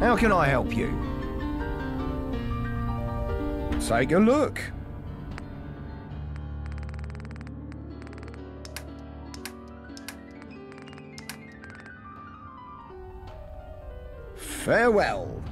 How can I help you? Take a look. Farewell.